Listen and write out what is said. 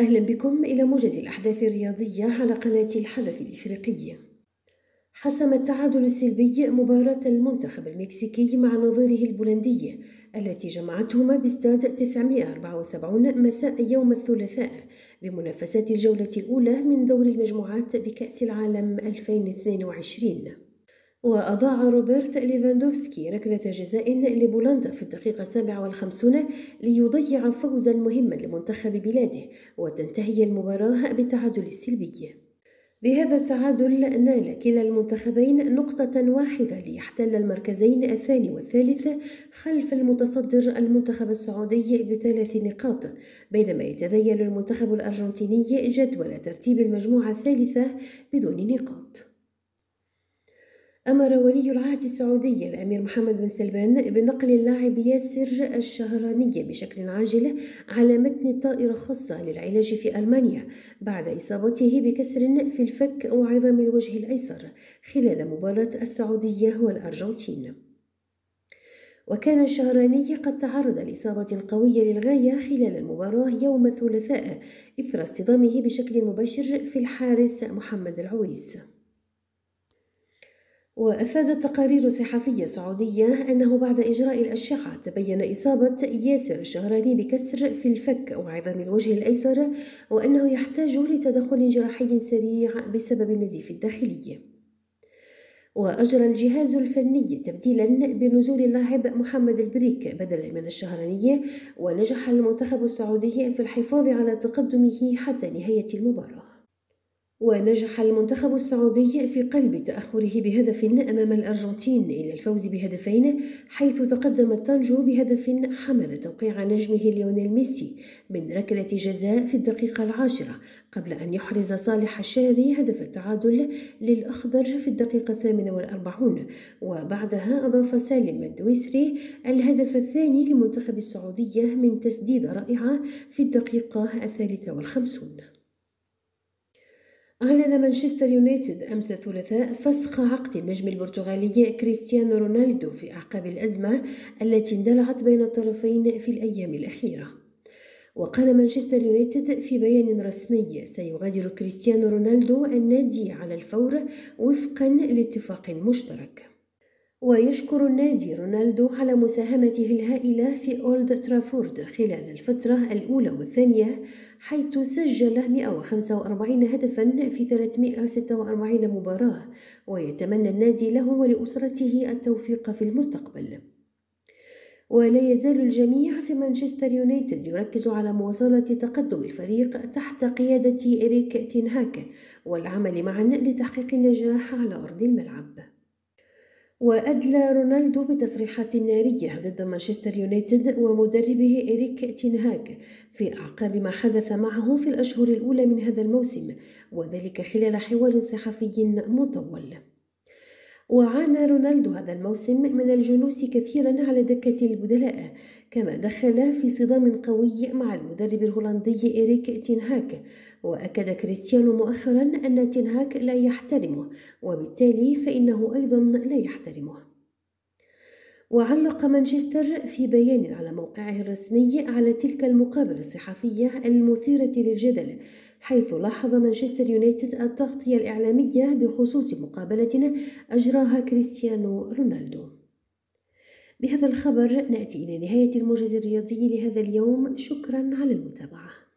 أهلا بكم إلى موجز الأحداث الرياضية على قناة الحدث الإفريقي. حسم التعادل السلبي مباراة المنتخب المكسيكي مع نظيره البولندي التي جمعتهما باستاد 974 مساء يوم الثلاثاء بمنافسات الجولة الأولى من دور المجموعات بكأس العالم 2022 وأضاع روبرت ليفاندوفسكي ركلة جزاء لبولندا في الدقيقة السابعة والخمسون ليضيع فوزا مهما لمنتخب بلاده وتنتهي المباراة بالتعادل السلبي. بهذا التعادل نال كلا المنتخبين نقطة واحدة ليحتل المركزين الثاني والثالث خلف المتصدر المنتخب السعودي بثلاث نقاط بينما يتذيل المنتخب الأرجنتيني جدول ترتيب المجموعة الثالثة بدون نقاط. أمر ولي العهد السعودي الأمير محمد بن سلمان بنقل اللاعب ياسر الشهراني بشكل عاجل على متن طائرة خاصة للعلاج في ألمانيا بعد إصابته بكسر في الفك وعظم الوجه الأيسر خلال مباراة السعودية والأرجنتين. وكان الشهراني قد تعرض لإصابة قوية للغاية خلال المباراة يوم الثلاثاء إثر اصطدامه بشكل مباشر في الحارس محمد العويس. وأفادت تقارير صحفية سعودية أنه بعد إجراء الأشعة تبين إصابة ياسر الشهراني بكسر في الفك أو عظام الوجه الأيسر وأنه يحتاج لتدخل جراحي سريع بسبب النزيف الداخلي. وأجرى الجهاز الفني تبديلا بنزول اللاعب محمد البريك بدلا من الشهراني ونجح المنتخب السعودي في الحفاظ على تقدمه حتى نهاية المباراة. ونجح المنتخب السعودي في قلب تأخره بهدف أمام الأرجنتين إلى الفوز بهدفين حيث تقدم التانجو بهدف حمل توقيع نجمه ليونيل ميسي من ركلة جزاء في الدقيقة العاشرة قبل أن يحرز صالح الشهري هدف التعادل للأخضر في الدقيقة الثامنة والأربعون. وبعدها أضاف سالم الدويسري الهدف الثاني لمنتخب السعودية من تسديدة رائعة في الدقيقة الثالثة والخمسون. أعلن مانشستر يونايتد أمس الثلاثاء فسخ عقد النجم البرتغالي كريستيانو رونالدو في أعقاب الأزمة التي اندلعت بين الطرفين في الأيام الأخيرة. وقال مانشستر يونايتد في بيان رسمي سيغادر كريستيانو رونالدو النادي على الفور وفقا لاتفاق مشترك. ويشكر النادي رونالدو على مساهمته الهائلة في أولد ترافورد خلال الفترة الأولى والثانية حيث سجل 145 هدفا في 346 مباراة ويتمنى النادي له ولأسرته التوفيق في المستقبل. ولا يزال الجميع في مانشستر يونايتد يركز على مواصلة تقدم الفريق تحت قيادة إريك تينهاك والعمل معا لتحقيق النجاح على أرض الملعب. وأدلى رونالدو بتصريحات نارية ضد مانشستر يونايتد ومدربه إريك تينهاج في أعقاب ما حدث معه في الأشهر الأولى من هذا الموسم وذلك خلال حوار صحفي مطول. وعانى رونالدو هذا الموسم من الجلوس كثيرا على دكة البدلاء كما دخل في صدام قوي مع المدرب الهولندي إريك تينهاك. وأكد كريستيانو مؤخرا أن تينهاك لا يحترمه وبالتالي فإنه أيضا لا يحترمه. وعلق مانشستر في بيان على موقعه الرسمي على تلك المقابلة الصحفية المثيرة للجدل حيث لاحظ مانشستر يونايتد التغطية الإعلامية بخصوص مقابلة أجراها كريستيانو رونالدو. بهذا الخبر نأتي إلى نهاية الموجز الرياضي لهذا اليوم. شكرا على المتابعة.